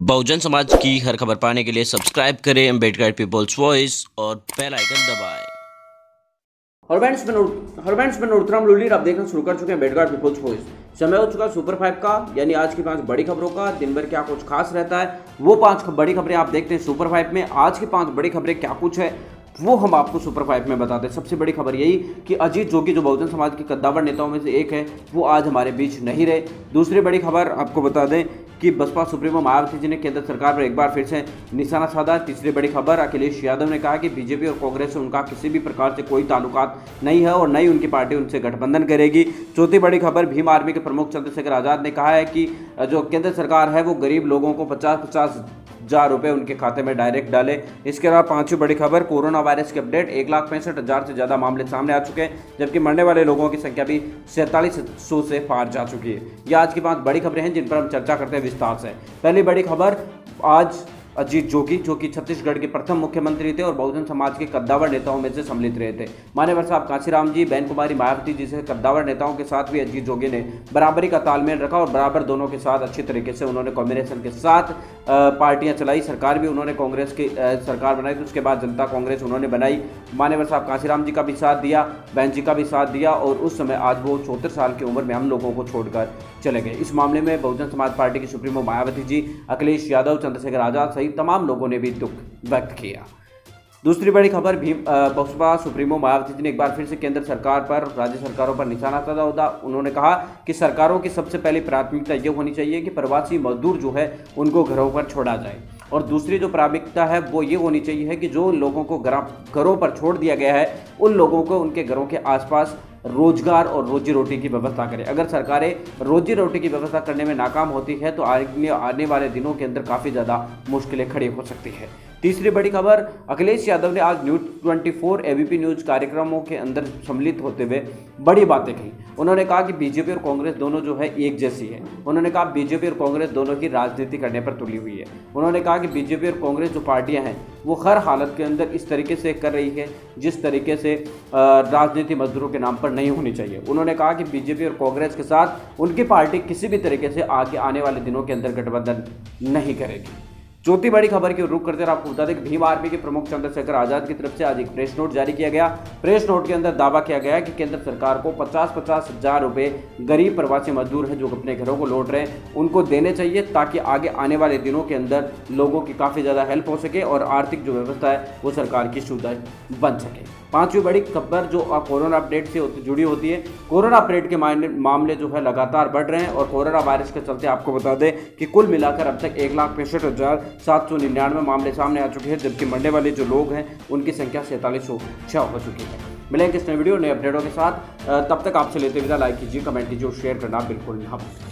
बहुजन समाज की हर खबर पाने के लिए सब्सक्राइब करें अंबेडकर पीपल्स वॉइस और बेल आइकन दबाएँ। हरबैंड्स में हरबैंड्स में नोटराम लुलीर आप देखना शुरू कर चुके हैं बेडगार्ड पीपल्स वॉइस। समय हो चुका है सुपर फाइव का, यानी आज की पाँच बड़ी खबरों का। दिन भर क्या कुछ खास रहता है, वो पाँच बड़ी खबरें आप देखते हैं सुपर फाइव में। आज की पाँच बड़ी खबरें क्या कुछ है वो हम आपको सुपर फाइव में बताते हैं। सबसे बड़ी खबर यही कि अजीत जोगी, जो बहुजन समाज के कद्दावर नेताओं में से एक है, वो आज हमारे बीच नहीं रहे। दूसरी बड़ी खबर आपको बता दें कि बसपा सुप्रीमो मायावती जी ने केंद्र सरकार पर एक बार फिर से निशाना साधा। तीसरी बड़ी खबर, अखिलेश यादव ने कहा कि बीजेपी और कांग्रेस से उनका किसी भी प्रकार से कोई ताल्लुकात नहीं है और नई उनकी पार्टी उनसे गठबंधन करेगी। चौथी बड़ी खबर, भीम आर्मी के प्रमुख चंद्रशेखर आज़ाद ने कहा है कि जो केंद्र सरकार है, वो गरीब लोगों को पचास पचास हज़ार रुपये उनके खाते में डायरेक्ट डाले। इसके अलावा पांचवी बड़ी खबर, कोरोना वायरस की अपडेट। एक लाख पैंसठ हज़ार से ज़्यादा मामले सामने आ चुके हैं, जबकि मरने वाले लोगों की संख्या भी सैंतालीस सौ से पार जा चुकी है। ये आज की पाँच बड़ी खबरें हैं, जिन पर हम चर्चा करते हैं विस्तार से। पहली बड़ी खबर, आज अजीत जोगी, जो कि छत्तीसगढ़ के प्रथम मुख्यमंत्री थे और बहुजन समाज के कद्दावर नेताओं में से सम्मिलित रहे थे। मान्यवर साहब कांशीराम जी, बैन कुमारी मायावती जी से कद्दावर नेताओं के साथ भी अजीत जोगी ने बराबरी का तालमेल रखा और बराबर दोनों के साथ अच्छी तरीके से उन्होंने कॉम्बिनेशन के साथ पार्टियाँ चलाई। सरकार भी उन्होंने कांग्रेस की सरकार बनाई थी उसके बाद जनता कांग्रेस उन्होंने बनाई। मान्यवर साहब कांशीराम जी का भी साथ दिया, बैन जी का भी साथ दिया और उस समय आज वो चौहत्तर साल की उम्र में हम लोगों को छोड़कर चले गए। इस मामले में बहुजन समाज पार्टी की सुप्रीमो मायावती जी, अखिलेश यादव, चंद्रशेखर आज़ाद सहित तमाम लोगों ने भी दुख व्यक्त किया। दूसरी बड़ी खबर भी बसपा, सुप्रीमो, मायावती जी ने एक बार फिर से केंद्र सरकार पर, राज्य सरकारों पर निशाना साधा होता उन्होंने कहा कि सरकारों की सबसे पहली प्राथमिकता ये होनी चाहिए कि प्रवासी मजदूर जो है, उनको घरों पर छोड़ा जाए। और दूसरी जो प्राथमिकता है, वो ये होनी चाहिए कि जो लोगों को घरों पर छोड़ दिया गया है, उन लोगों को उनके घरों के आसपास रोज़गार और रोजी रोटी की व्यवस्था करें। अगर सरकारें रोजी रोटी की व्यवस्था करने में नाकाम होती है तो आने आने वाले दिनों के अंदर काफ़ी ज़्यादा मुश्किलें खड़ी हो सकती है। तीसरी बड़ी खबर, अखिलेश यादव ने आज न्यूज़ 24 एबीपी न्यूज़ कार्यक्रमों के अंदर सम्मिलित होते हुए बड़ी बातें कही। उन्होंने कहा कि बीजेपी और कांग्रेस दोनों जो है एक जैसी है। उन्होंने कहा बीजेपी और कांग्रेस दोनों की राजनीति करने पर तुली हुई है। उन्होंने कहा कि बीजेपी और कांग्रेस जो पार्टियाँ हैं, वो हर हालत के अंदर इस तरीके से कर रही है, जिस तरीके से राजनीति मजदूरों के नाम पर नहीं होनी चाहिए। उन्होंने कहा कि बीजेपी और कांग्रेस के साथ उनकी पार्टी किसी भी तरीके से आगे आने वाले दिनों के अंदर गठबंधन नहीं करेगी। चौथी बड़ी खबर की रुख करते आपको बता दें कि भीम आर्मी के प्रमुख चंद्रशेखर आज़ाद की तरफ़ से आज एक प्रेस नोट जारी किया गया। प्रेस नोट के अंदर दावा किया गया कि केंद्र सरकार को पचास पचास हज़ार रुपये गरीब प्रवासी मजदूर हैं जो अपने घरों को लौट रहे हैं। उनको देने चाहिए ताकि आगे आने वाले दिनों के अंदर लोगों की काफ़ी ज़्यादा हेल्प हो सके और आर्थिक जो व्यवस्था है वो सरकार की सुविधा बन सके। पांचवी बड़ी खबर जो कोरोना अपडेट से जुड़ी होती है, कोरोना अपडेट के मामले जो है लगातार बढ़ रहे हैं और कोरोना वायरस के चलते आपको बता दें कि कुल मिलाकर अब तक एक लाख पैंसठ हज़ार सात सौ निन्यानवे मामले सामने आ चुके हैं, जबकि मरने वाले जो लोग हैं उनकी संख्या सैंतालीस सौ छः हो चुकी है। मिलेंगे इस नए वीडियो नए अपडेटों के साथ। तब तक आपसे लेते विदा, लाइक कीजिए, कमेंट कीजिए और शेयर करना बिल्कुल ना भूलें।